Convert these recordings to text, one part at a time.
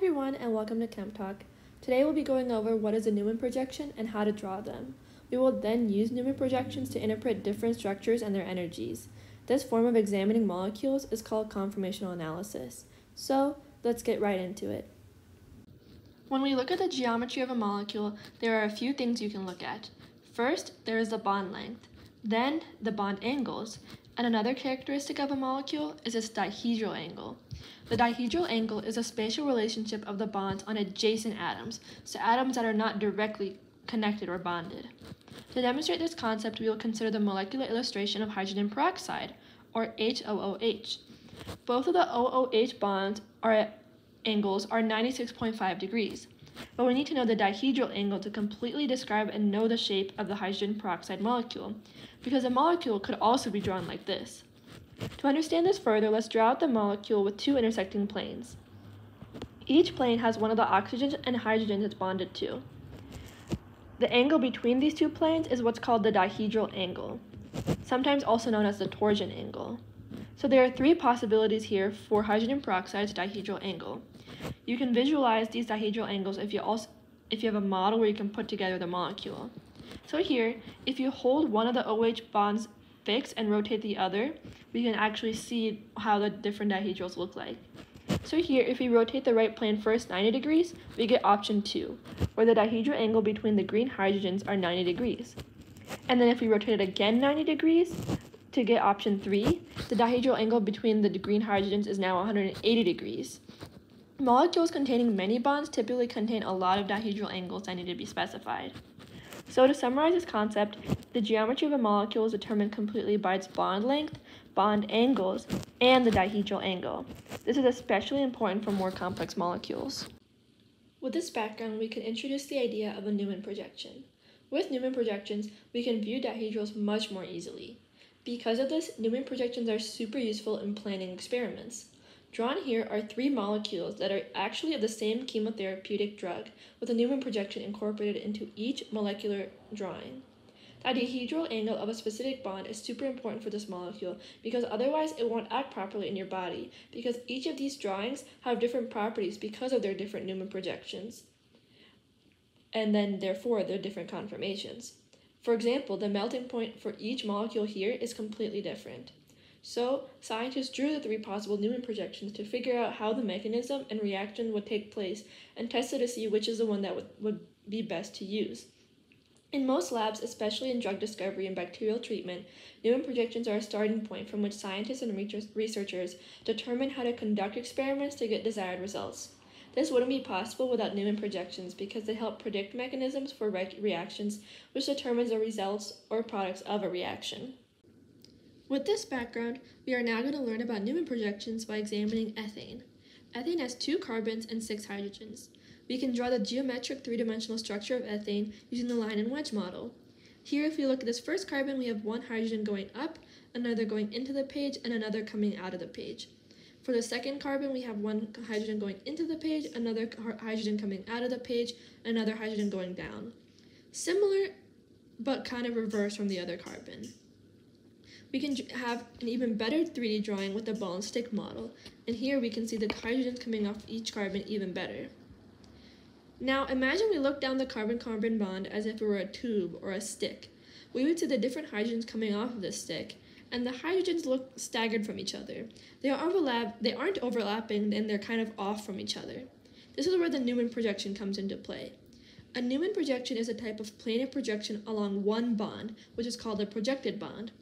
everyone and welcome to Chem Talk. Today we'll be going over what is a Newman projection and how to draw them. We will then use Newman projections to interpret different structures and their energies. This form of examining molecules is called conformational analysis. So let's get right into it. When we look at the geometry of a molecule, there are a few things you can look at. First, there is the bond length, then the bond angles, and another characteristic of a molecule is its dihedral angle. The dihedral angle is a spatial relationship of the bonds on adjacent atoms, so atoms that are not directly connected or bonded. To demonstrate this concept, we will consider the molecular illustration of hydrogen peroxide, or HOOH. Both of the OOH bonds are at angles are 96.5 degrees, but we need to know the dihedral angle to completely describe and know the shape of the hydrogen peroxide molecule, because a molecule could also be drawn like this. To understand this further, let's draw out the molecule with two intersecting planes. Each plane has one of the oxygens and hydrogens it's bonded to. The angle between these two planes is what's called the dihedral angle, sometimes also known as the torsion angle. So there are three possibilities here for hydrogen peroxide's dihedral angle. You can visualize these dihedral angles if you also if you have a model where you can put together the molecule. So here, if you hold one of the OH bonds fixed and rotate the other, we can actually see how the different dihedrals look like. So here, if we rotate the right plane first 90 degrees, we get option 2, where the dihedral angle between the green hydrogens are 90 degrees. And then if we rotate it again 90 degrees, to get option 3, the dihedral angle between the green hydrogens is now 180 degrees. Molecules containing many bonds typically contain a lot of dihedral angles that need to be specified. So to summarize this concept, the geometry of a molecule is determined completely by its bond length, bond angles, and the dihedral angle. This is especially important for more complex molecules. With this background, we can introduce the idea of a Newman projection. With Newman projections, we can view dihedrals much more easily. Because of this, Newman projections are super useful in planning experiments. Drawn here are three molecules that are actually of the same chemotherapeutic drug, with a Newman projection incorporated into each molecular drawing. The dihedral angle of a specific bond is super important for this molecule because otherwise it won't act properly in your body because each of these drawings have different properties because of their different Newman projections and then therefore their different conformations. For example, the melting point for each molecule here is completely different. So, scientists drew the three possible Newman projections to figure out how the mechanism and reaction would take place and tested to see which is the one that would, would be best to use. In most labs, especially in drug discovery and bacterial treatment, Newman projections are a starting point from which scientists and researchers determine how to conduct experiments to get desired results. This wouldn't be possible without Newman projections because they help predict mechanisms for re reactions, which determines the results or products of a reaction. With this background, we are now going to learn about Newman projections by examining ethane. Ethane has two carbons and six hydrogens. We can draw the geometric three-dimensional structure of ethane using the line and wedge model. Here, if we look at this first carbon, we have one hydrogen going up, another going into the page, and another coming out of the page. For the second carbon, we have one hydrogen going into the page, another hydrogen coming out of the page, another hydrogen going down. Similar, but kind of reverse from the other carbon. We can have an even better 3D drawing with the ball and stick model, and here we can see the hydrogens coming off each carbon even better. Now imagine we look down the carbon-carbon bond as if it were a tube or a stick. We would see the different hydrogens coming off of this stick, and the hydrogens look staggered from each other. They, overlap, they aren't overlapping and they're kind of off from each other. This is where the Newman projection comes into play. A Newman projection is a type of planar projection along one bond, which is called a projected bond.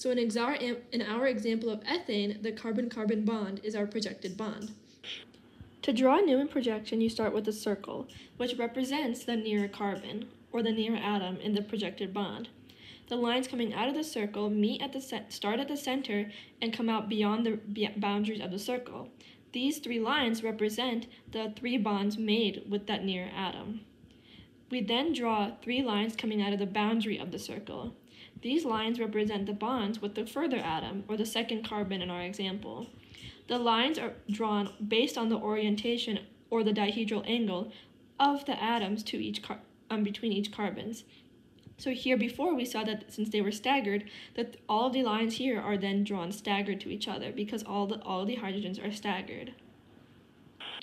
So in our, in our example of ethane, the carbon-carbon bond is our projected bond. To draw a Newman projection, you start with a circle, which represents the near carbon, or the near atom in the projected bond. The lines coming out of the circle meet at the start at the center and come out beyond the boundaries of the circle. These three lines represent the three bonds made with that near atom. We then draw three lines coming out of the boundary of the circle. These lines represent the bonds with the further atom, or the second carbon in our example. The lines are drawn based on the orientation or the dihedral angle of the atoms to each um, between each carbons. So here before we saw that since they were staggered, that all of the lines here are then drawn staggered to each other because all the all the hydrogens are staggered.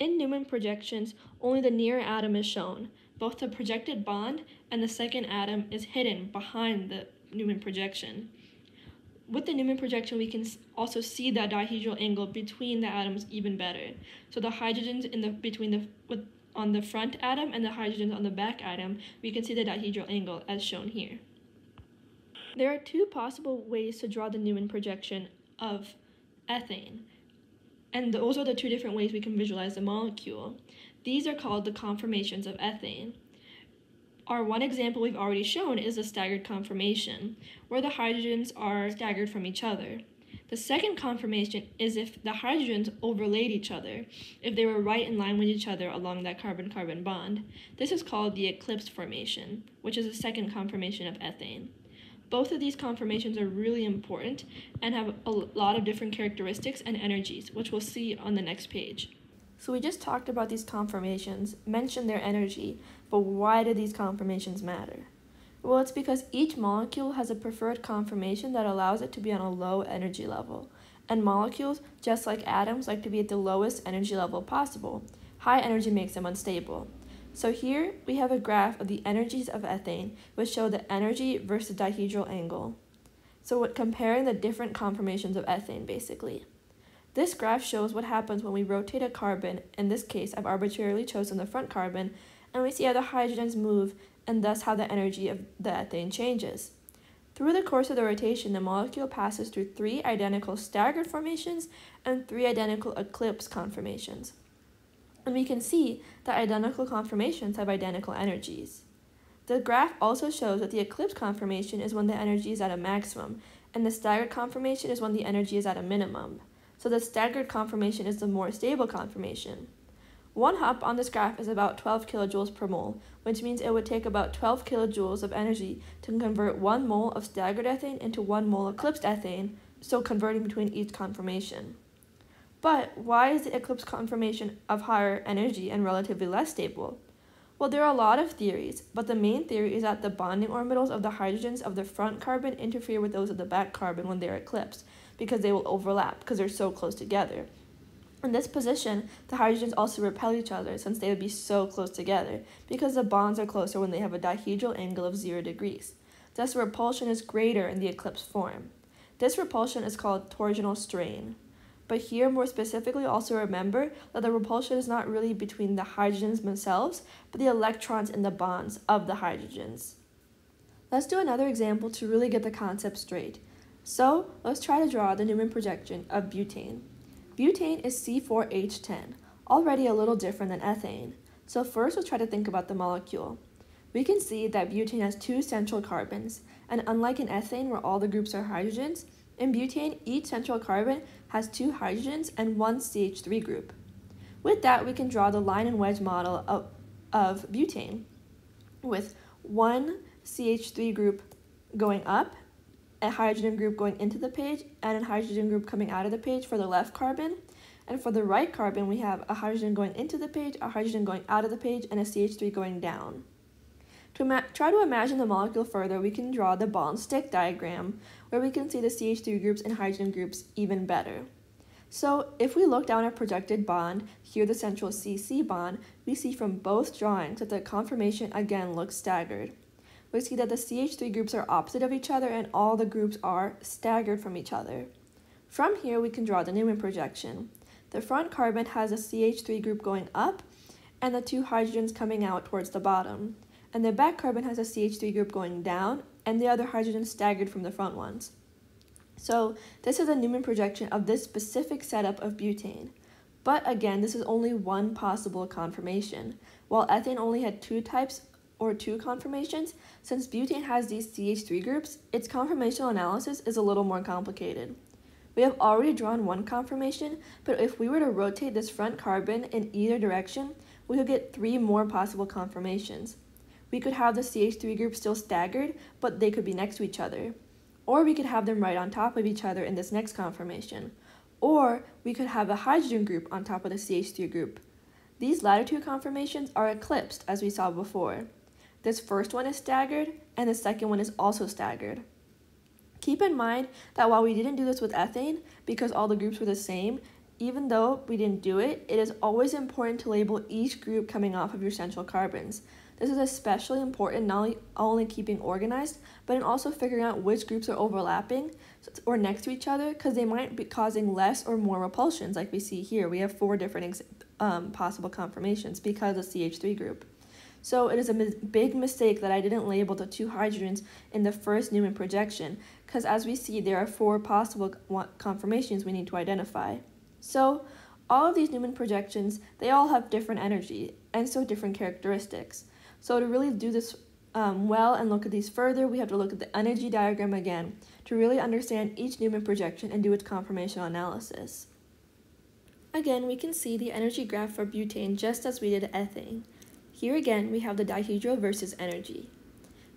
In Newman projections, only the near atom is shown. Both the projected bond and the second atom is hidden behind the Newman projection. With the Newman projection, we can also see that dihedral angle between the atoms even better. So the hydrogens in the between the with, on the front atom and the hydrogens on the back atom, we can see the dihedral angle as shown here. There are two possible ways to draw the Newman projection of ethane. And those are the two different ways we can visualize the molecule. These are called the conformations of ethane. Our one example we've already shown is a staggered conformation, where the hydrogens are staggered from each other. The second conformation is if the hydrogens overlaid each other, if they were right in line with each other along that carbon-carbon bond. This is called the eclipse formation, which is the second conformation of ethane. Both of these conformations are really important and have a lot of different characteristics and energies, which we'll see on the next page. So we just talked about these conformations, mentioned their energy, but why do these conformations matter? Well, it's because each molecule has a preferred conformation that allows it to be on a low energy level. And molecules, just like atoms, like to be at the lowest energy level possible. High energy makes them unstable. So here we have a graph of the energies of ethane, which show the energy versus dihedral angle. So what, comparing the different conformations of ethane, basically. This graph shows what happens when we rotate a carbon, in this case I've arbitrarily chosen the front carbon, and we see how the hydrogens move and thus how the energy of the ethane changes. Through the course of the rotation, the molecule passes through three identical staggered formations and three identical eclipse conformations. And we can see that identical conformations have identical energies. The graph also shows that the eclipse conformation is when the energy is at a maximum, and the staggered conformation is when the energy is at a minimum. So the staggered conformation is the more stable conformation. One hop on this graph is about 12 kilojoules per mole, which means it would take about 12 kilojoules of energy to convert one mole of staggered ethane into one mole eclipsed ethane, so converting between each conformation. But why is the eclipse conformation of higher energy and relatively less stable? Well, there are a lot of theories, but the main theory is that the bonding orbitals of the hydrogens of the front carbon interfere with those of the back carbon when they're eclipsed, because they will overlap because they're so close together. In this position, the hydrogens also repel each other since they would be so close together, because the bonds are closer when they have a dihedral angle of 0 degrees. Thus, repulsion is greater in the eclipse form. This repulsion is called torsional strain. But here, more specifically, also remember that the repulsion is not really between the hydrogens themselves, but the electrons in the bonds of the hydrogens. Let's do another example to really get the concept straight. So, let's try to draw the Newman projection of butane. Butane is C4H10, already a little different than ethane. So first, let's try to think about the molecule. We can see that butane has two central carbons, and unlike in ethane where all the groups are hydrogens, in butane, each central carbon has two hydrogens and one CH3 group. With that, we can draw the line and wedge model of, of butane with one CH3 group going up, a hydrogen group going into the page, and a hydrogen group coming out of the page for the left carbon. And for the right carbon, we have a hydrogen going into the page, a hydrogen going out of the page, and a CH3 going down. To try to imagine the molecule further, we can draw the bond stick diagram, where we can see the CH3 groups and hydrogen groups even better. So if we look down at projected bond, here the central CC bond, we see from both drawings that the conformation again looks staggered. We see that the CH3 groups are opposite of each other and all the groups are staggered from each other. From here, we can draw the Newman projection. The front carbon has a CH3 group going up and the two hydrogens coming out towards the bottom and the back carbon has a CH3 group going down, and the other hydrogen staggered from the front ones. So this is a Newman projection of this specific setup of butane. But again, this is only one possible conformation. While ethane only had two types or two conformations, since butane has these CH3 groups, its conformational analysis is a little more complicated. We have already drawn one conformation, but if we were to rotate this front carbon in either direction, we could get three more possible conformations. We could have the CH3 group still staggered, but they could be next to each other. Or we could have them right on top of each other in this next conformation. Or we could have a hydrogen group on top of the CH3 group. These latter two conformations are eclipsed, as we saw before. This first one is staggered, and the second one is also staggered. Keep in mind that while we didn't do this with ethane, because all the groups were the same, even though we didn't do it, it is always important to label each group coming off of your central carbons. This is especially important not only keeping organized, but in also figuring out which groups are overlapping or next to each other because they might be causing less or more repulsions like we see here. We have four different um, possible conformations because of CH3 group. So it is a big mistake that I didn't label the two hydrogens in the first Newman projection because as we see there are four possible conformations we need to identify. So all of these Newman projections, they all have different energy and so different characteristics. So to really do this um, well and look at these further, we have to look at the energy diagram again to really understand each Newman projection and do its conformational analysis. Again, we can see the energy graph for butane just as we did ethane. Here again, we have the dihedral versus energy.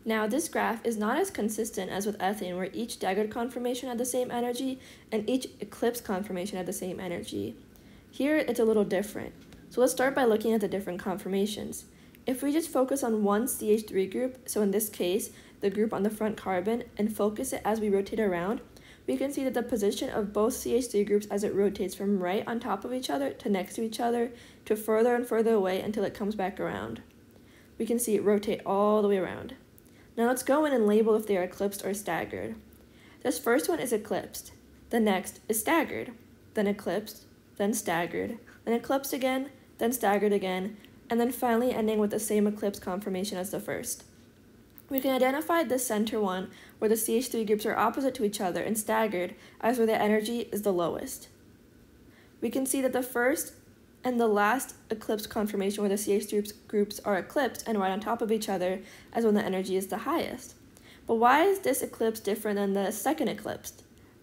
Now, this graph is not as consistent as with ethane, where each staggered conformation had the same energy and each eclipse conformation had the same energy. Here, it's a little different. So let's start by looking at the different conformations. If we just focus on one CH3 group, so in this case, the group on the front carbon, and focus it as we rotate around, we can see that the position of both CH3 groups as it rotates from right on top of each other to next to each other to further and further away until it comes back around. We can see it rotate all the way around. Now let's go in and label if they are eclipsed or staggered. This first one is eclipsed. The next is staggered, then eclipsed, then staggered, then eclipsed again, then staggered again, and then finally ending with the same eclipse conformation as the first. We can identify the center one where the CH3 groups are opposite to each other and staggered as where the energy is the lowest. We can see that the first and the last eclipse conformation where the CH3 groups are eclipsed and right on top of each other as when the energy is the highest. But why is this eclipse different than the second eclipse?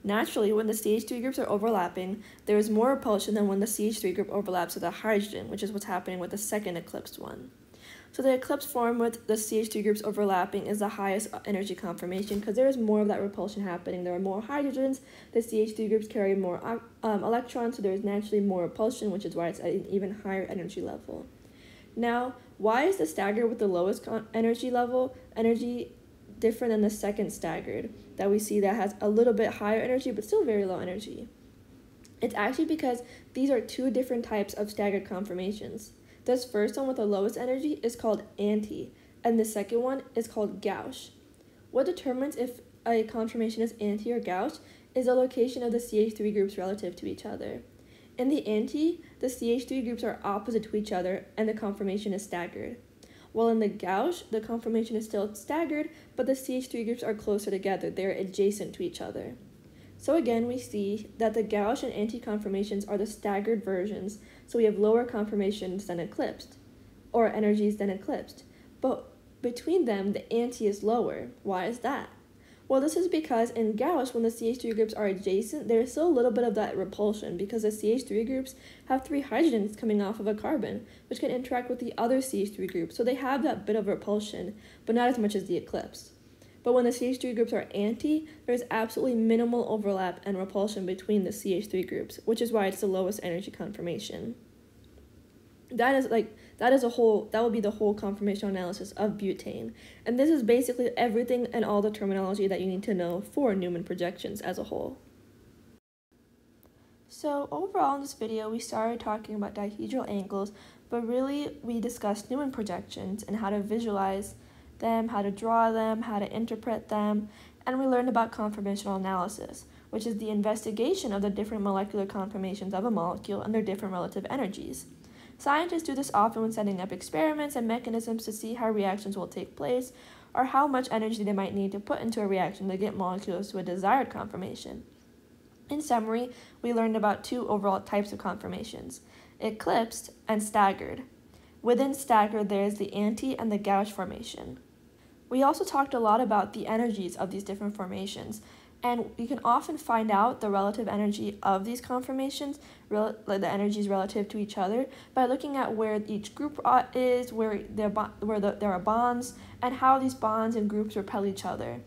Naturally, when the CH3 groups are overlapping, there is more repulsion than when the CH3 group overlaps with a hydrogen, which is what's happening with the second eclipsed one. So the eclipse form with the CH2 groups overlapping is the highest energy conformation because there is more of that repulsion happening. There are more hydrogens, the CH2 groups carry more uh, um, electrons, so there is naturally more repulsion, which is why it's at an even higher energy level. Now, why is the staggered with the lowest energy level energy different than the second staggered that we see that has a little bit higher energy but still very low energy? It's actually because these are two different types of staggered conformations. This first one with the lowest energy is called anti, and the second one is called gauche. What determines if a conformation is anti or gauche is the location of the CH3 groups relative to each other. In the anti, the CH3 groups are opposite to each other and the conformation is staggered. While in the gauche, the conformation is still staggered, but the CH3 groups are closer together, they're adjacent to each other. So again, we see that the gauche and anti-conformations are the staggered versions, so we have lower conformations than eclipsed, or energies than eclipsed. But between them, the anti is lower. Why is that? Well, this is because in gauche, when the CH3 groups are adjacent, there is still a little bit of that repulsion because the CH3 groups have three hydrogens coming off of a carbon, which can interact with the other CH3 group, so they have that bit of repulsion, but not as much as the eclipse. But when the CH3 groups are anti, there's absolutely minimal overlap and repulsion between the CH3 groups, which is why it's the lowest energy conformation. That is like that is a whole that would be the whole conformational analysis of butane. And this is basically everything and all the terminology that you need to know for Newman projections as a whole. So overall in this video, we started talking about dihedral angles, but really we discussed Newman projections and how to visualize them, how to draw them, how to interpret them, and we learned about conformational analysis, which is the investigation of the different molecular conformations of a molecule and their different relative energies. Scientists do this often when setting up experiments and mechanisms to see how reactions will take place or how much energy they might need to put into a reaction to get molecules to a desired conformation. In summary, we learned about two overall types of conformations eclipsed and staggered. Within staggered, there is the anti and the gauche formation. We also talked a lot about the energies of these different formations, and you can often find out the relative energy of these conformations, rel- like the energies relative to each other, by looking at where each group is, where, there, where the, there are bonds, and how these bonds and groups repel each other.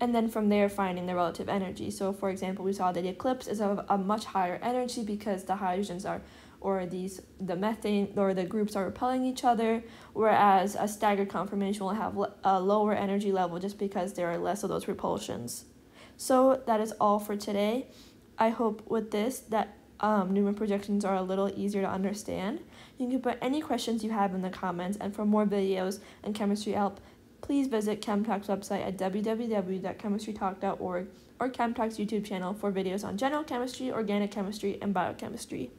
And then from there, finding the relative energy. So, for example, we saw that the eclipse is of a much higher energy because the hydrogens are or these the methane or the groups are repelling each other whereas a staggered conformation will have a lower energy level just because there are less of those repulsions so that is all for today i hope with this that um, Newman projections are a little easier to understand. You can put any questions you have in the comments, and for more videos and chemistry help, please visit ChemTalk's website at www.chemistrytalk.org or ChemTalk's YouTube channel for videos on general chemistry, organic chemistry, and biochemistry.